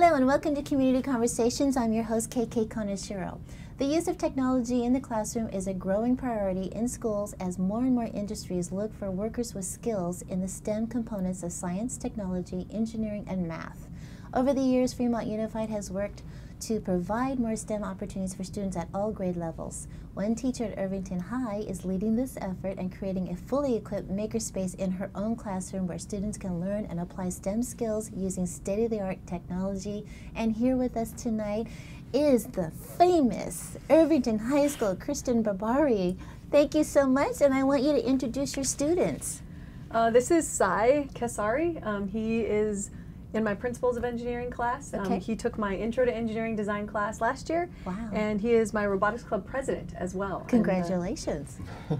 Hello and welcome to Community Conversations. I'm your host, KK Konishiro. The use of technology in the classroom is a growing priority in schools as more and more industries look for workers with skills in the STEM components of science, technology, engineering, and math. Over the years, Fremont Unified has worked to provide more STEM opportunities for students at all grade levels. One teacher at Irvington High is leading this effort and creating a fully equipped makerspace in her own classroom where students can learn and apply STEM skills using state-of-the-art technology. And here with us tonight is the famous Irvington High School, Kristin Berbawy. Thank you so much, and I want you to introduce your students. Uh, this is Sai Kesari. Um, he is in my Principles of Engineering class. Um, he took my Intro to Engineering Design class last year. Wow. And he is my Robotics Club president as well. And, uh, Congratulations.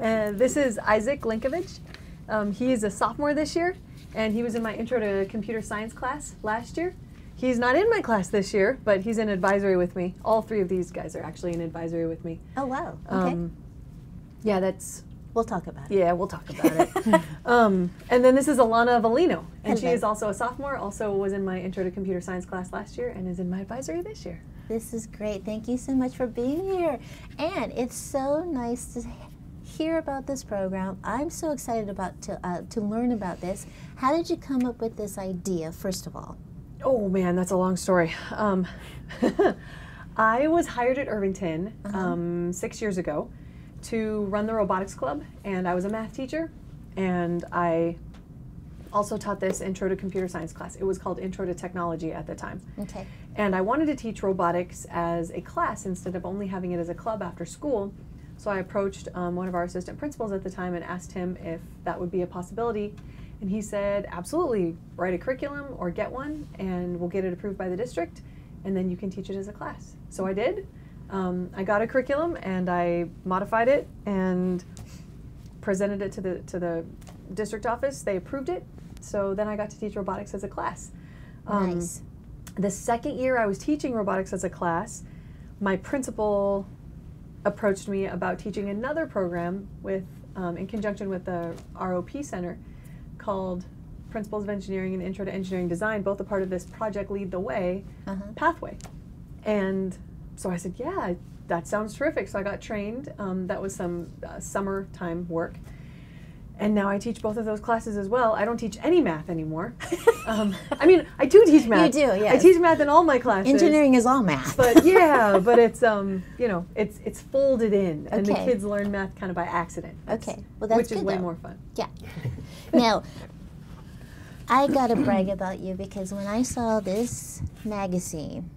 And this is Isaac Linkovich. Um, he is a sophomore this year, and he was in my Intro to Computer Science class last year. He's not in my class this year, but he's in advisory with me. All three of these guys are actually in advisory with me. Oh, wow. Okay. Um, yeah, that's we'll talk about it. yeah, we'll talk about it. um, and then this is Alana Valino, and she is also a sophomore. Also was in my Intro to Computer Science class last year, and is in my advisory this year. This is great. Thank you so much for being here. And it's so nice to hear about this program. I'm so excited about to uh, to learn about this. How did you come up with this idea, first of all? Oh man, that's a long story. Um, I was hired at Irvington um, six years ago to run the robotics club, and I was a math teacher, and I also taught this Intro to Computer Science class. It was called Intro to Technology at the time. Okay. And I wanted to teach robotics as a class instead of only having it as a club after school. So I approached um, one of our assistant principals at the time and asked him if that would be a possibility. And he said, absolutely, write a curriculum or get one, and we'll get it approved by the district, and then you can teach it as a class. So I did. Um, I got a curriculum and I modified it and presented it to the to the district office. They approved it. So then I got to teach robotics as a class. Um, nice. the second year I was teaching robotics as a class, my principal approached me about teaching another program with, um, in conjunction with the ROP Center, called Principles of Engineering and Intro to Engineering Design, both a part of this Project Lead the Way Uh-huh. pathway. And so I said, yeah, that sounds terrific. So I got trained. Um, that was some uh, summertime work. And now I teach both of those classes as well. I don't teach any math anymore. um, I mean, I do teach math. You do, yeah. I teach math in all my classes. Engineering is all math. But yeah, but it's um, you know, it's it's folded in, and the kids learn math kind of by accident. Okay. Well, that's which is good, way though. more fun. Yeah. now, I gotta brag about you because when I saw this magazine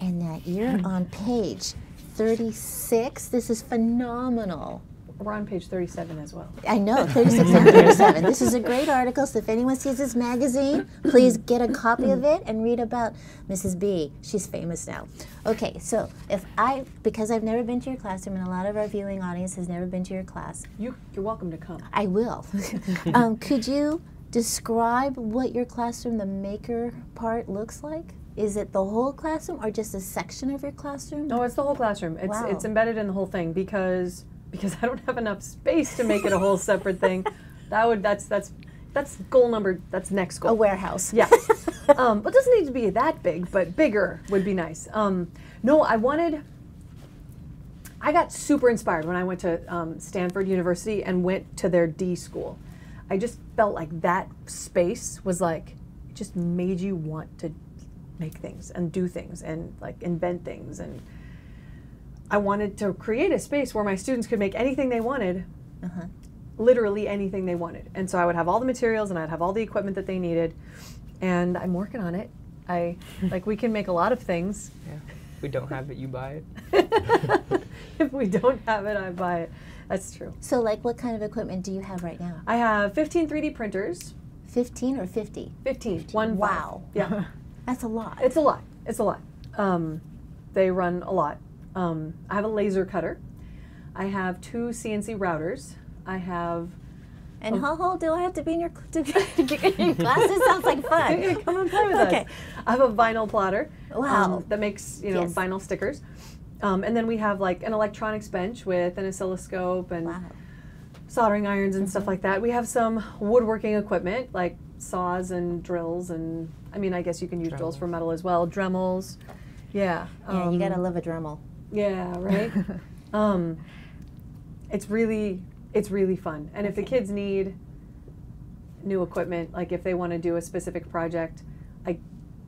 and that you're on page 36, this is phenomenal. We're on page thirty-seven as well. I know, 36 and 37. This is a great article, so if anyone sees this magazine, please get a copy of it and read about Mrs. B. She's famous now. Okay, so if I, because I've never been to your classroom and a lot of our viewing audience has never been to your class, You you're welcome to come. I will. um, could you describe what your classroom, the maker part, looks like? Is it the whole classroom or just a section of your classroom? No, it's the whole classroom. It's Wow. it's embedded in the whole thing because because I don't have enough space to make it a whole separate thing. That would that's that's that's goal number. That's next goal. A warehouse. Yeah. um, but it doesn't need to be that big, but bigger would be nice. Um, no, I wanted. I got super inspired when I went to um, Stanford University and went to their D school. I just felt like that space was like, it just made you want to make things and do things and like invent things. And I wanted to create a space where my students could make anything they wanted Uh-huh. literally anything they wanted. And so I would have all the materials and I'd have all the equipment that they needed. And I'm working on it. I like we can make a lot of things. Yeah. If we don't have it, you buy it. if we don't have it, I buy it. That's true. So, like, what kind of equipment do you have right now? I have 15 3D printers. 15 or 50? 15. One. five. Wow. Yeah. That's a lot. it's a lot. It's a lot. Um, they run a lot. Um, I have a laser cutter. I have two CNC routers. I have and how old do I have to be in your, to get in your class? This sounds like fun. come and play with Okay. us. I have a vinyl plotter. Wow. um, that makes you know Yes. vinyl stickers. Um, and then we have like an electronics bench with an oscilloscope and Wow. soldering irons and stuff like that. We have some woodworking equipment like saws and drills and I mean I guess you can use drills for metal as well. Dremels. Yeah. Yeah, you gotta um, love a Dremel. Yeah, right. um, it's really it's really fun. And if the kids need new equipment, like if they want to do a specific project, I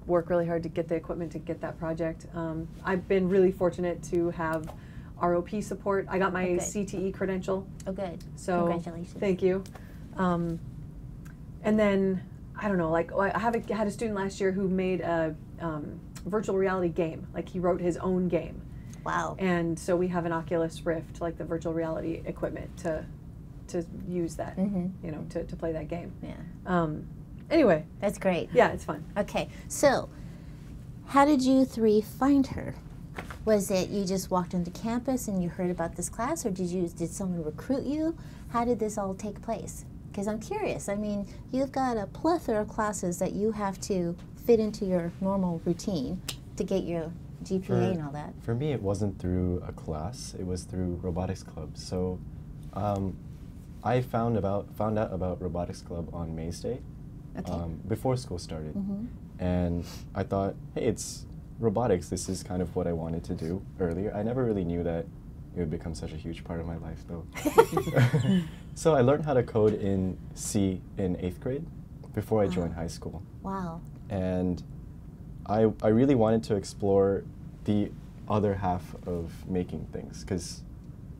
work really hard to get the equipment to get that project. Um, I've been really fortunate to have ROP support. I got my Okay. CTE credential, Oh, good. so Congratulations. Thank you. Um, and then I don't know, like I have a, had a student last year who made a um, virtual reality game. Like he wrote his own game. Wow. And so we have an Oculus Rift, like the virtual reality equipment to to use that, Mm-hmm. you know, to, to play that game. Yeah, Um, anyway, that's great. yeah, it's fun. Okay, so how did you three find her? Was it you just walked onto campus and you heard about this class, or did you did someone recruit you? How did this all take place? Because I'm curious. I mean, you've got a plethora of classes that you have to fit into your normal routine to get your GPA For- and all that. For me, it wasn't through a class; it was through robotics club. So, um, I found about found out about robotics club on Mays Day Okay. um, before school started, Mhm. and I thought, hey, it's robotics. This is kind of what I wanted to do earlier. I never really knew that it would become such a huge part of my life, though. so I learned how to code in C in eighth grade before I Wow. joined high school Wow. and I, I really wanted to explore the other half of making things because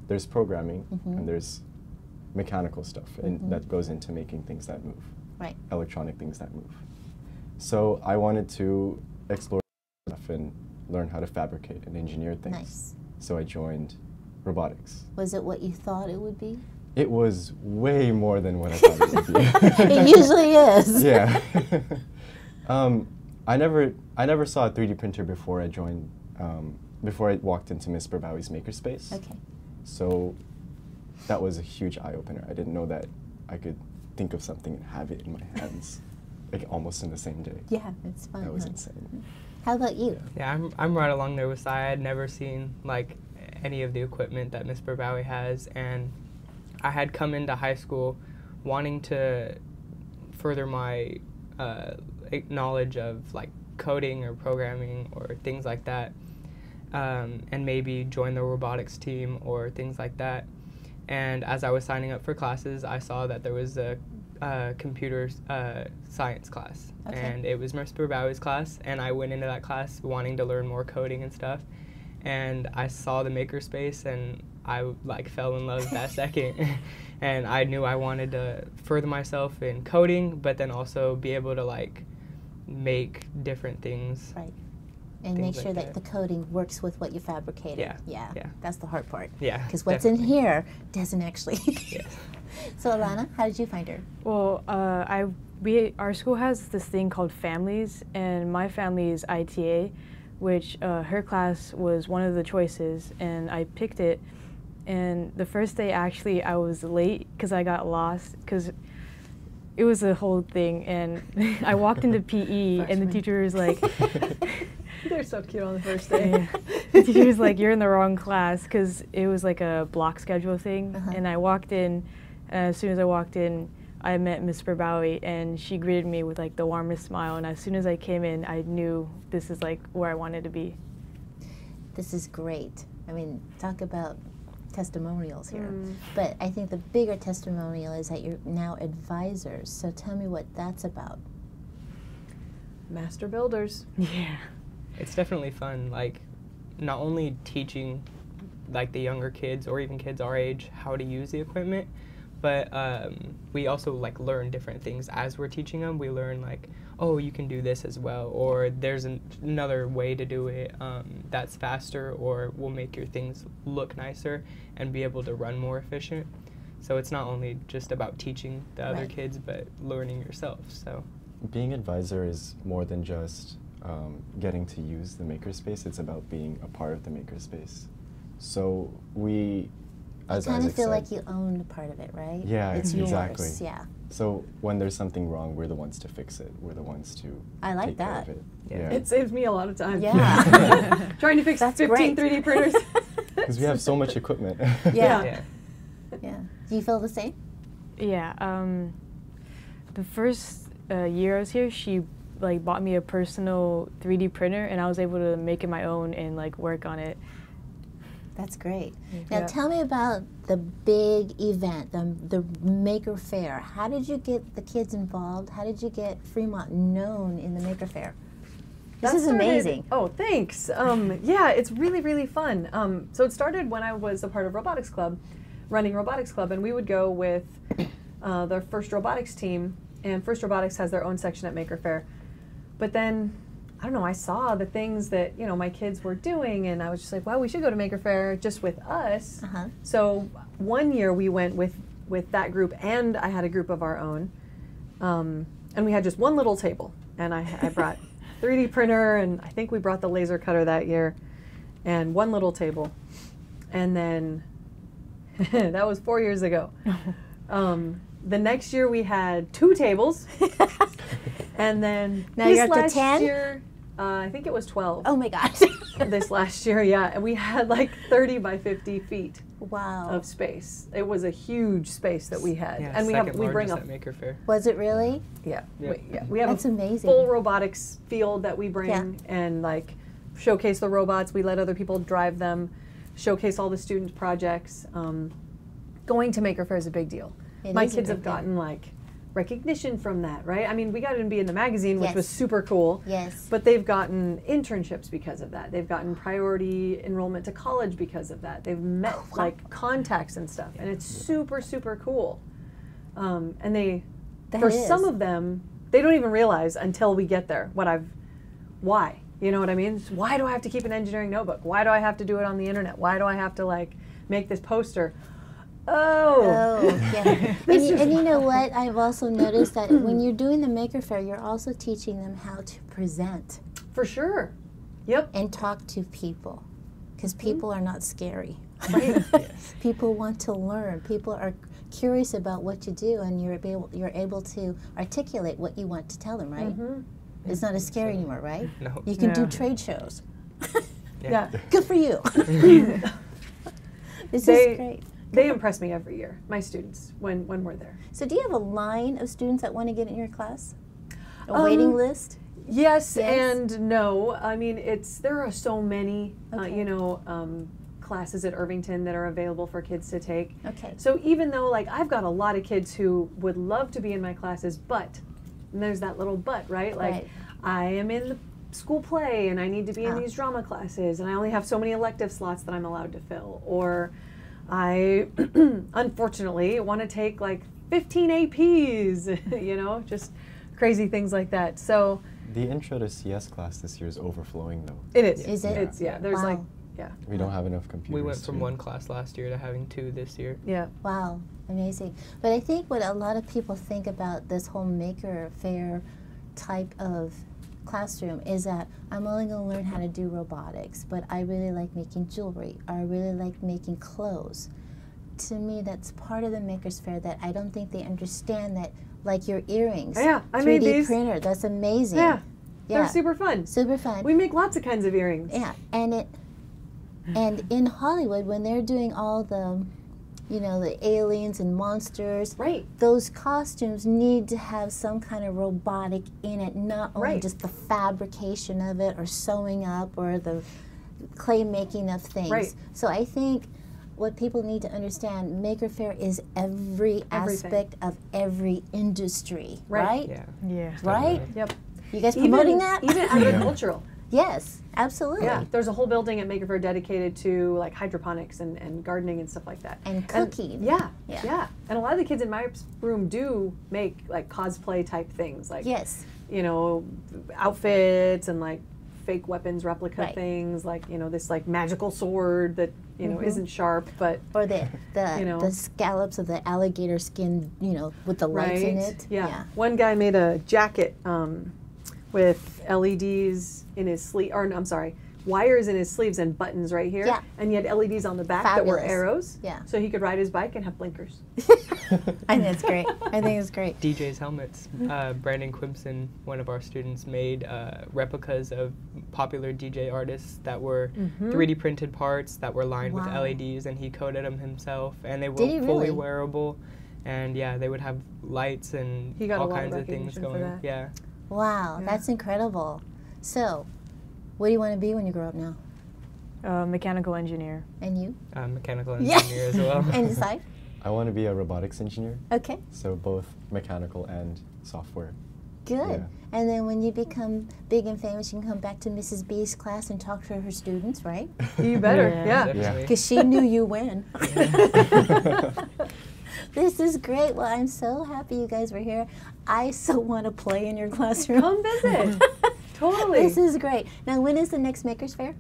there's programming Mhm. and there's mechanical stuff and Mhm. that goes into making things that move Right. electronic things that move so i wanted to explore stuff and learn how to fabricate and engineer things Nice. so i joined robotics Was it what you thought it would be? It was way more than what i thought it would be it usually is. yeah. um, I never, I never saw a 3D printer before I joined, um, before I walked into Miss Berbawy's makerspace. Okay. So that was a huge eye opener. I didn't know that I could think of something and have it in my hands, like almost in the same day. Yeah, it's fun. That was huh? insane. How about you? Yeah, I'm, I'm right along there with Sai. I had never seen like any of the equipment that Miss Berbawy has, and I had come into high school wanting to further my uh, knowledge of like coding or programming or things like that, um, and maybe join the robotics team or things like that. And as I was signing up for classes, I saw that there was a uh, computer uh, science class, Okay. and it was Miss Berbawy's class. And I went into that class wanting to learn more coding and stuff. And I saw the makerspace, and I like fell in love that second. and I knew I wanted to further myself in coding, but then also be able to like make different things. Right. And Things make sure like that that. the coding works with what you fabricated. Yeah, Yeah. yeah. That's the hard part. Yeah, Because what's in here doesn't actually. Yes. So Alana, how did you find her? Well, uh, I we our school has this thing called families, and my family is ITA, which uh, her class was one of the choices, and I picked it. And the first day, actually, I was late because I got lost because it was a whole thing, and I walked into PE, and the teacher was like. They're so cute on the first Yeah. day. the teacher was like, "You're in the wrong class," because it was like a block schedule thing. Uh-huh. And I walked in, and as soon as I walked in, I met Miss Berbawy, and she greeted me with like the warmest smile. And as soon as I came in, I knew this is like where I wanted to be. This is great. I mean, talk about testimonials here. Mm. But I think the bigger testimonial is that you're now advisors. So tell me what that's about. Master builders. Yeah. it's definitely fun like not only teaching like the younger kids or even kids our age how to use the equipment but um, we also like learn different things as we're teaching them we learn like oh you can do this as well or there's an, another way to do it um, that's faster or will make your things look nicer and be able to run more efficient so it's not only just about teaching the other Right. kids but learning yourself so Being advisor is more than just um, getting to use the makerspace. It's about being a part of the makerspace. So we, as I kind of feel said, like you own a part of it, right? Yeah, it's yours. exactly. Yeah. So when there's something wrong, we're the ones to fix it. We're the ones to I like take care that. of it. Yeah. It saves me a lot of time. Yeah. Trying to fix That's 15 great. 3D printers. Because we have so much equipment. Yeah. yeah Yeah. Do you feel the same? Yeah. Um, the first uh, year I was here, she like bought me a personal 3D printer, and I was able to make it my own and like work on it. That's great. Now tell me about the big event, the, the Maker Faire. How did you get the kids involved? How did you get Fremont known in the Maker Faire? This That is started- amazing. Oh, thanks. Um, yeah, it's really, really fun. Um, so it started when I was a part of Robotics Club, running Robotics Club, and we would go with uh, the First Robotics team, and First Robotics has their own section at Maker Fair. But then, I don't know, I saw the things that, you know, my kids were doing, and I was just like, wow, we should go to Maker Faire just with us. Uh-huh. So one year we went with, with that group, and I had a group of our own. Um, and we had just one little table, and I, I brought 3D printer, and I think we brought the laser cutter that year, and one little table, and then that was four years ago. Um, the next year we had two tables, and then Now you're up to last 10? year, uh, I think it was 12. Oh my gosh. This last year, yeah, and we had like 30 by 50 feet wow. of space. It was a huge space that we had, Yeah, and we have we bring largest up Maker Faire. Was it really? yeah, Yeah. we, yeah, we have That's a amazing. full robotics field that we bring Yeah. and like showcase the robots. We let other people drive them, showcase all the student projects. Um, going to Maker Faire is a big deal. It My kids have deal. gotten like recognition from that, right? I mean, we got to be in the magazine, which Yes. was super cool. Yes. But they've gotten internships because of that. They've gotten priority enrollment to college because of that. They've met Oh, wow. like contacts and stuff, and it's super super cool. Um, and they, That for some of them, they don't even realize until we get there what I've, why. You know what I mean? It's, Why do I have to keep an engineering notebook? Why do I have to do it on the internet? Why do I have to like make this poster? Oh, Oh, yeah. and, you, and you know what? I've also noticed that when you're doing the Maker Faire, you're also teaching them how to present for sure. Yep. and talk to people. Because people are not scary. Right. people want to learn. People are curious about what you do, and you're able, you're able to articulate what you want to tell them, right? Mhm. It's not as scary anymore, right? No. You can do trade shows. Yeah. Good for you. this They- is great. They impress me every year, my students, when, when we're there. So, do you have a line of students that want to get in your class? A Um, waiting list? Yes, Yes? and no. I mean, it's there are so many, uh, you know, um, classes at Irvington that are available for kids to take. Okay. So even though, like, I've got a lot of kids who would love to be in my classes, but and there's that little but, right? Like, Right. I am in the school play and I need to be in Ah. these drama classes, and I only have so many elective slots that I'm allowed to fill, or I unfortunately want to take like 15 APs, you know, just crazy things like that. So The intro to CS class this year is overflowing though. it is. Is it? It's yeah. There's like yeah, We don't have enough computers. We went from to- one class last year to having two this year. yeah. Wow, amazing. But I think what a lot of people think about this whole maker fair type of classroom is that I'm only going to learn how to do robotics, but I really like making jewelry or I really like making clothes. To me, that's part of the maker's fair that I don't think they understand that, like your earrings. Yeah, I 3D made these. printer, that's amazing. Yeah. Yeah. They're super fun. Super fun. We make lots of kinds of earrings. Yeah, and it and in Hollywood when they're doing all the you know, the aliens and monsters, Right. those costumes need to have some kind of robotic in it, not only Right. just the fabrication of it or sewing up or the clay making of things. Right. So I think what people need to understand, Maker Faire is every Everything. aspect of every industry, Right. right? Yeah. Yeah. Right? Yep. You guys Even, promoting that? even agricultural. Yes, absolutely. Yeah. There's a whole building at Maker Faire dedicated to like hydroponics and, and gardening and stuff like that. And cooking. yeah, Yeah. yeah. And a lot of the kids in my room do make like cosplay type things, like Yes. you know, outfits and like fake weapons replica Right. things, like you know this like magical sword that you know Mhm. isn't sharp, but Or the the, You know. the scallops of the alligator skin, you know, with the lights right. in it. Yeah. One guy made a jacket um, with LEDs in his sleeve, or I'm sorry, wires in his sleeves and buttons right here. Yeah. And he had LEDs on the back that were arrows. Yeah. So he could ride his bike and have blinkers. I think it's great. I think it's great. DJ's helmets. Uh, Brandon Quimson, one of our students, made uh, replicas of popular DJ artists that were Mhm. 3D printed parts that were lined Wow. with LEDs, and he coded them himself, and they were fully really? wearable. and yeah, they would have lights and He got all lot of kinds of things going. that. Yeah, Wow, Yeah. that's incredible. So, what do you want to be when you grow up now? Uh, mechanical engineer. And you? mechanical Yeah. engineer as well. and decide? I want to be a robotics engineer, Okay, so both mechanical and software. good. Yeah. And then when you become big and famous, you can come back to Mrs. B's class and talk to her students, right? You better, Yeah. yeah. Definitely. Because she knew you when. this is great. Well, I'm so happy you guys were here. I so want to play in your classroom. Come visit. Totally. This is great. Now, when is the next Makers Fair?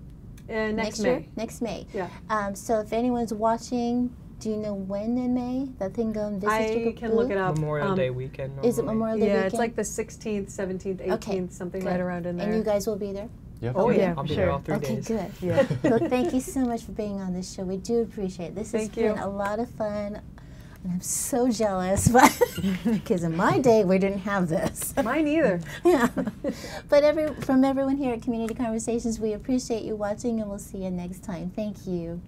Uh, next, year? May. Next May. Yeah. Um, so if anyone's watching, do you know when in May that thing can go and visit I your can look it up. Memorial Um, Day weekend. Is it. Memorial Day Yeah, weekend? it's like the 16th, 17th, 18th, Okay, something good. right around in there. And you guys will be there? Yep. Oh, yeah, I'll be sure. there all three okay, days. good. Yeah. well, thank you so much for being on this show. We do appreciate it. This Thank has been a lot of fun. And I'm so jealous, but because in my day we didn't have this. Mine either. yeah. But every, from everyone here at Community Conversations, we appreciate you watching and we'll see you next time. Thank you.